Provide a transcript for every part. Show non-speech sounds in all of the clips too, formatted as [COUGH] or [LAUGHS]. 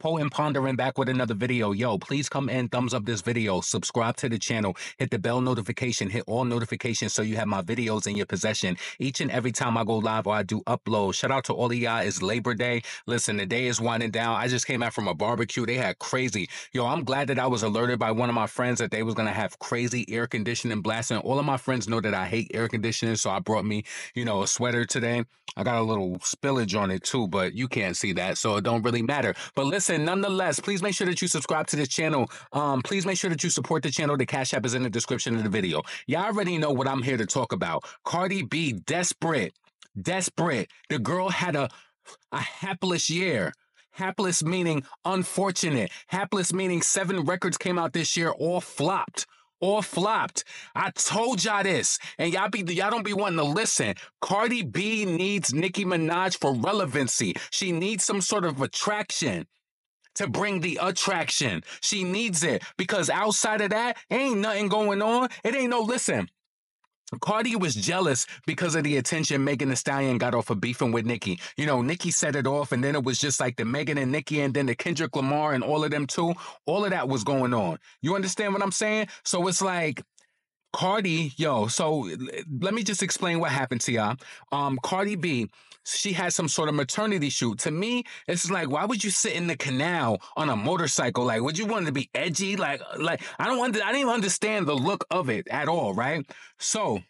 Potent Pondering back with another video. Yo, please come in, thumbs up this video, subscribe to the channel, hit the bell notification, hit all notifications so you have my videos in your possession each and every time I go live or I do upload. Shout out to all of y'all. It's Labor Day. Listen, the day is winding down. I just came out from a barbecue. They had crazy. Yo, I'm glad that I was alerted by one of my friends that they was going to have crazy air conditioning blasting. All of my friends know that I hate air conditioning, so I brought me, you know, a sweater today. I got a little spillage on it too, but you can't see that, so it don't really matter. But listen, nonetheless, please make sure that you subscribe to this channel. Um, please make sure that you support the channel. The Cash App is in the description of the video. Y'all already know what I'm here to talk about. Cardi B, desperate, desperate. The girl had a a hapless year. Hapless meaning unfortunate. Hapless meaning seven records came out this year, all flopped All flopped. I told y'all this, and y'all be y'all don't be wanting to listen. Cardi B needs Nicki Minaj for relevancy. She needs some sort of attraction to bring the attraction. She needs it because outside of that, ain't nothing going on. It ain't no listen. Cardi was jealous because of the attention Megan Thee Stallion got off of beefing with Nicki. You know, Nicki set it off, and then it was just like the Megan and Nicki, and then the Kendrick Lamar and all of them too. All of that was going on. You understand what I'm saying? So it's like Cardi, yo, so let me just explain what happened to y'all. Um, Cardi B, she had some sort of maternity shoot. To me, it's like, why would you sit in the canal on a motorcycle? Like, would you want to be edgy? Like, like I don't want, I didn't even understand the look of it at all, right? So,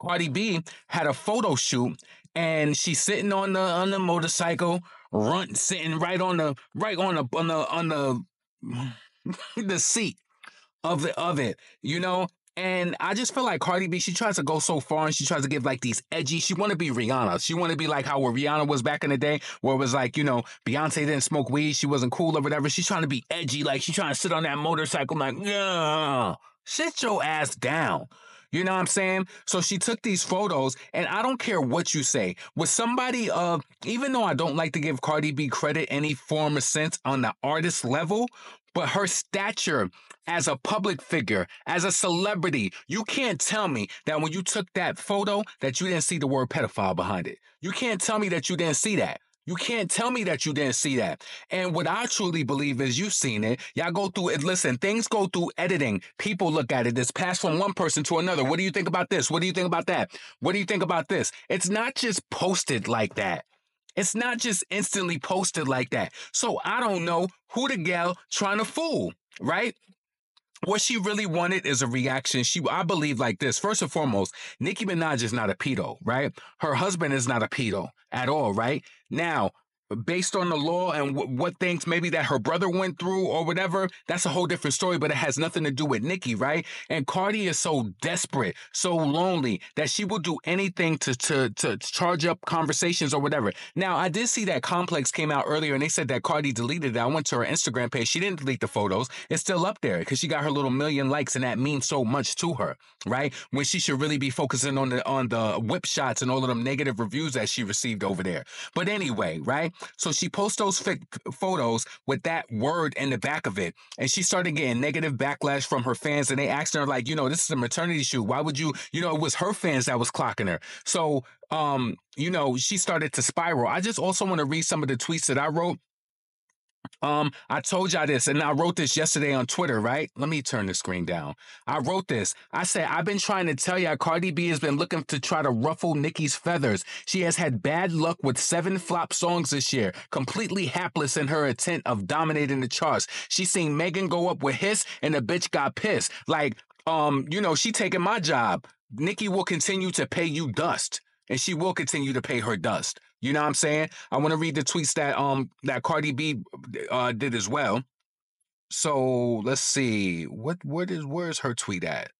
Cardi B had a photo shoot, and she's sitting on the on the motorcycle, run, sitting right on the right on the on the on the [SIGHS] the seat of the of it, you know, and I just feel like Cardi B, she tries to go so far and she tries to give like these edgy, she want to be Rihanna. She want to be like how Rihanna was back in the day, where it was like, you know, Beyonce didn't smoke weed, she wasn't cool or whatever. She's trying to be edgy, like she's trying to sit on that motorcycle, like, yeah, sit your ass down. You know what I'm saying? So she took these photos, and I don't care what you say. With somebody of, even though I don't like to give Cardi B credit any form of sense on the artist level, but her stature as a public figure, as a celebrity, you can't tell me that when you took that photo that you didn't see the word pedophile behind it. You can't tell me that you didn't see that. You can't tell me that you didn't see that. And what I truly believe is you've seen it. Y'all go through it. Listen, things go through editing. People look at it. It's passed from one person to another. What do you think about this? What do you think about that? What do you think about this? It's not just posted like that. It's not just instantly posted like that. So I don't know who the gal trying to fool, right? What she really wanted is a reaction. She, I believe, like this. First and foremost, Nicki Minaj is not a pedo, right? Her husband is not a pedo at all, right? Now, based on the law and w- what things maybe that her brother went through or whatever, that's a whole different story, but it has nothing to do with Nicki, right? And Cardi is so desperate, so lonely that she will do anything to, to, to charge up conversations or whatever. Now, I did see that Complex came out earlier and they said that Cardi deleted it. I went to her Instagram page. She didn't delete the photos. It's still up there because she got her little million likes and that means so much to her, right? When she should really be focusing on the, on the whip shots and all of them negative reviews that she received over there. But anyway, right? So she posts those photos with that word in the back of it. And she started getting negative backlash from her fans. And they asked her, like, you know, this is a maternity shoot. Why would you, you know, it was her fans that was clocking her. So, um, you know, she started to spiral. I just also want to read some of the tweets that I wrote um, I told y'all this, and I wrote this yesterday on Twitter, right? Let me turn the screen down. I wrote this. I said, I've been trying to tell y'all Cardi B has been looking to try to ruffle Nicki's feathers. She has had bad luck with seven flop songs this year, completely hapless in her intent of dominating the charts. She seen Megan go up with Hiss, and the bitch got pissed. Like, um, you know, she taking my job. Nicki will continue to pay you dust, and she will continue to pay her dust. You know what I'm saying? I want to read the tweets that um that Cardi B uh did as well. So let's see. What what is where's her tweet at?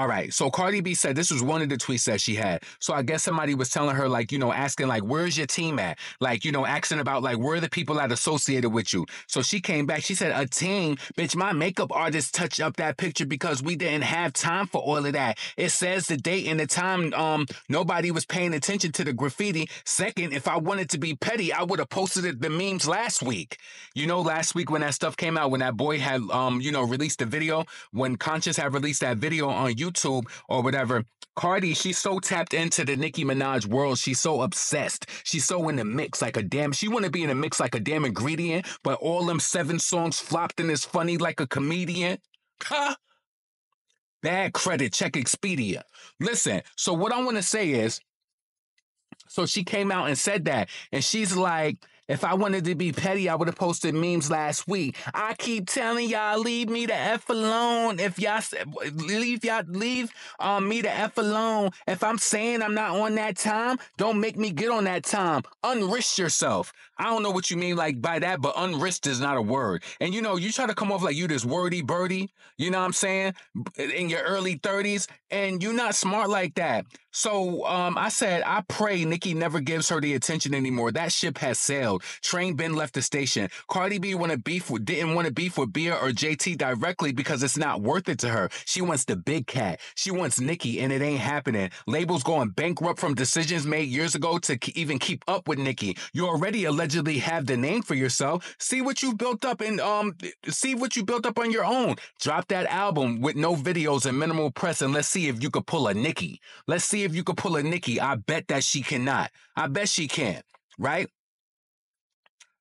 All right. So Cardi B said this was one of the tweets that she had. So I guess somebody was telling her, like, you know, asking, like, where's your team at? Like, you know, asking about, like, where are the people that associated with you? So she came back. She said, a team, bitch, my makeup artist touched up that picture because we didn't have time for all of that. It says the date and the time. Um, nobody was paying attention to the graffiti. Second, if I wanted to be petty, I would have posted the memes last week. You know, last week when that stuff came out, when that boy had, um, you know, released the video, when Conscious had released that video on YouTube YouTube or whatever, Cardi, she's so tapped into the Nicki Minaj world. She's so obsessed. She's so in the mix like a damn. She want to be in the mix like a damn ingredient, but all them seven songs flopped and is funny like a comedian. Huh? Bad credit. Check Expedia. Listen. So what I want to say is, so she came out and said that, and she's like, if I wanted to be petty, I would have posted memes last week. I keep telling y'all, leave me the f alone. If y'all leave y'all leave um, me the f alone. If I'm saying I'm not on that time, don't make me get on that time. Unwrist yourself. I don't know what you mean like by that, but unwrist is not a word. And you know, you try to come off like you this wordy birdie. You know what I'm saying? In your early 30s, and you're not smart like that. So um, I said, I pray Nicki never gives her the attention anymore. That ship has sailed. Train Ben left the station. Cardi B want to beef with, didn't want to beef with Bia or JT directly because it's not worth it to her. She wants the big cat. She wants Nicki, and it ain't happening. Labels going bankrupt from decisions made years ago to even keep up with Nicki. You already allegedly have the name for yourself. See what you built up and um, see what you built up on your own. Drop that album with no videos and minimal press, and let's see if you could pull a Nicki. Let's see if you could pull a Nicki. I bet that she cannot. I bet she can't. Right?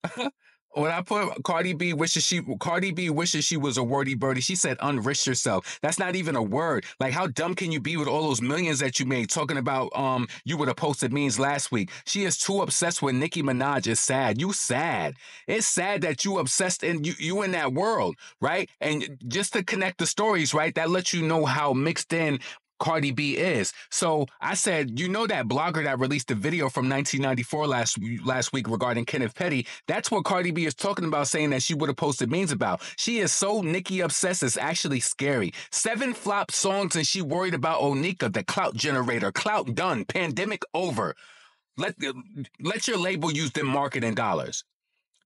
[LAUGHS] When I put Cardi B wishes she Cardi B wishes she was a wordy birdie. She said unwrist yourself. That's not even a word. Like how dumb can you be with all those millions that you made talking about um you would have posted memes last week. She is too obsessed with Nicki Minaj. It's sad. You sad. It's sad that you obsessed and you you in that world, right? And just to connect the stories, right? That lets you know how mixed in Cardi B is. So I said, you know that blogger that released the video from 1994 last last week regarding Kenneth Petty. That's what Cardi B is talking about, saying that she would have posted memes about. She is so Nicki obsessed. It's actually scary. Seven flop songs, and she worried about Onika, the clout generator. Clout done. Pandemic over. Let let your label use them marketing dollars.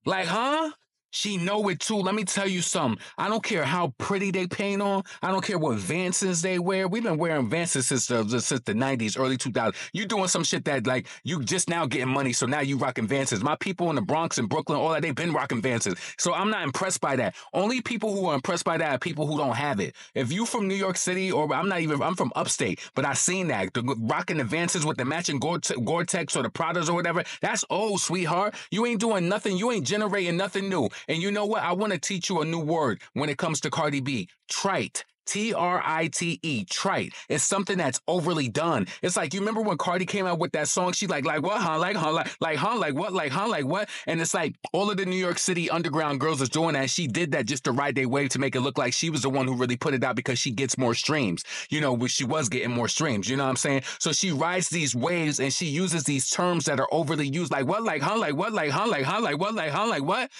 Like, huh? She know it too. Let me tell you something. I don't care how pretty they paint on. I don't care what Vances they wear. We've been wearing Vances since the, since the 90s, early 2000s. You doing some shit that like you just now getting money, so now you rocking Vances. My people in the Bronx and Brooklyn, all that, they've been rocking Vances. So I'm not impressed by that. Only people who are impressed by that are people who don't have it. If you from New York City, or I'm not even, I'm from upstate, but I seen that. The, rocking the with the matching Gore-Tex or the Pradas or whatever, that's old, sweetheart. You ain't doing nothing. You ain't generating nothing new. And you know what? I want to teach you a new word when it comes to Cardi B. Trite. T R I T E, trite. It's something that's overly done. It's like you remember when Cardi came out with that song. She like like what huh like huh like like huh like what like huh like what. And it's like all of the New York City underground girls is doing that. She did that just to ride their wave to make it look like she was the one who really put it out because she gets more streams. You know, she was getting more streams. You know what I'm saying? So she rides these waves and she uses these terms that are overly used. Like what like huh like what like huh like huh like what like huh like what like what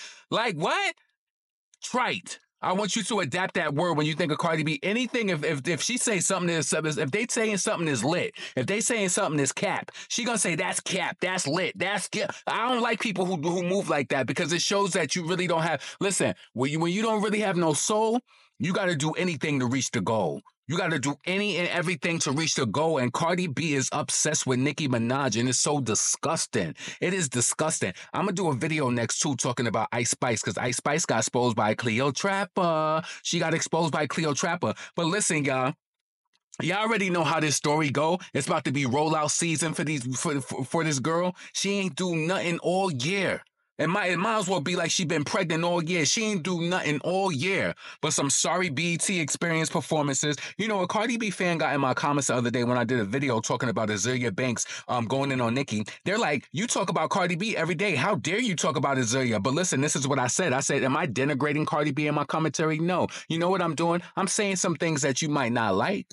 trite. I want you to adapt that word when you think of Cardi B. Anything if if, if she say something is if they saying something is lit, if they saying something is cap, she gonna say that's cap, that's lit, that's I don't like people who who move like that because it shows that you really don't have. Listen, when you when you don't really have no soul, you got to do anything to reach the goal. You got to do any and everything to reach the goal. And Cardi B is obsessed with Nicki Minaj, and it's so disgusting. It is disgusting. I'm gonna do a video next too talking about Ice Spice because Ice Spice got exposed by Cleotrapa. She got exposed by Cleotrapa. But listen, y'all. Y'all already know how this story go. It's about to be rollout season for these for, for, for this girl. She ain't do nothing all year. It might, it might as well be like she been pregnant all year. She ain't do nothing all year but some sorry BET experience performances. You know, a Cardi B fan got in my comments the other day when I did a video talking about Azealia Banks um, going in on Nicki. They're like, you talk about Cardi B every day. How dare you talk about Azealia? But listen, this is what I said. I said, am I denigrating Cardi B in my commentary? No. You know what I'm doing? I'm saying some things that you might not like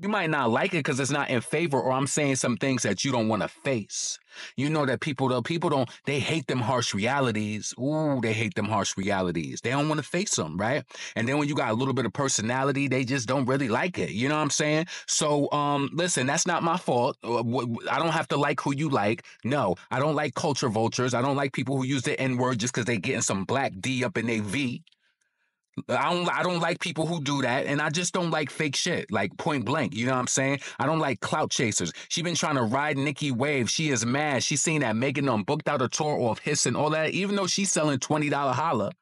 you might not like it because it's not in favor, or I'm saying some things that you don't want to face. You know that people, though, people don't, they hate them harsh realities. Ooh, they hate them harsh realities. They don't want to face them, right? And then when you got a little bit of personality, they just don't really like it. You know what I'm saying? So, um, listen, that's not my fault. Uh, I don't have to like who you like. No, I don't like culture vultures. I don't like people who use the N word just because they getting some black D up in their V. I don't I don't like people who do that, and I just don't like fake shit, like point blank. You know what I'm saying? I don't like clout chasers. She been trying to ride Nicki wave. She is mad. She seen that Megan on booked out a tour off Hiss and all that, even though she's selling twenty dollar holla.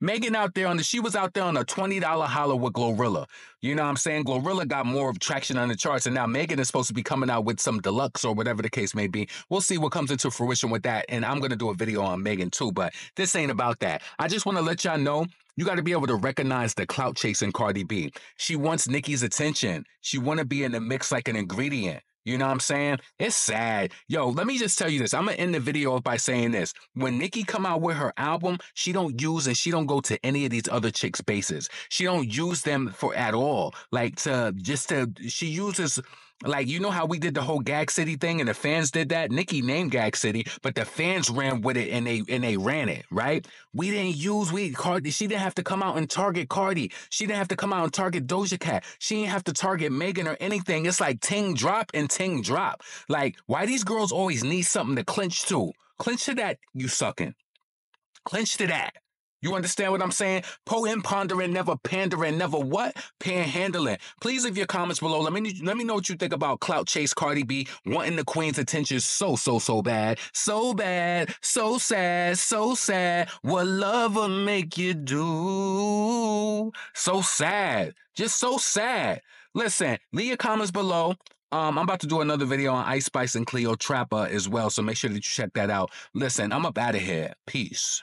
Megan out there on the, she was out there on a $20 holler with Glorilla. You know what I'm saying? Glorilla got more of traction on the charts, and now Megan is supposed to be coming out with some deluxe or whatever the case may be. We'll see what comes into fruition with that. And I'm gonna do a video on Megan too, but this ain't about that. I just want to let y'all know you got to be able to recognize the clout chasing Cardi B. She wants Nicki's attention. She want to be in the mix like an ingredient. You know what I'm saying? It's sad. Yo, let me just tell you this. I'm gonna end the video by saying this. When Nicki come out with her album, she don't use and she don't go to any of these other chicks' bases. She don't use them for at all. Like to just to she uses like, you know how we did the whole Gag City thing and the fans did that? Nicki named Gag City, but the fans ran with it and they and they ran it, right? We didn't use we Cardi. She didn't have to come out and target Cardi. She didn't have to come out and target Doja Cat. She didn't have to target Megan or anything. It's like ting drop and ting drop. Like, why these girls always need something to clinch to? Clinch to that, you sucking. Clinch to that. You understand what I'm saying? Potent pondering, never pandering, never what? Panhandling. Please leave your comments below. Let me let me know what you think about Clout Chase Cardi B wanting the Queen's attention so, so, so bad. So bad. So sad. So sad. What love will make you do? So sad. Just so sad. Listen, leave your comments below. Um, I'm about to do another video on Ice Spice and Cleopatra as well, so make sure that you check that out. Listen, I'm up out of here. Peace.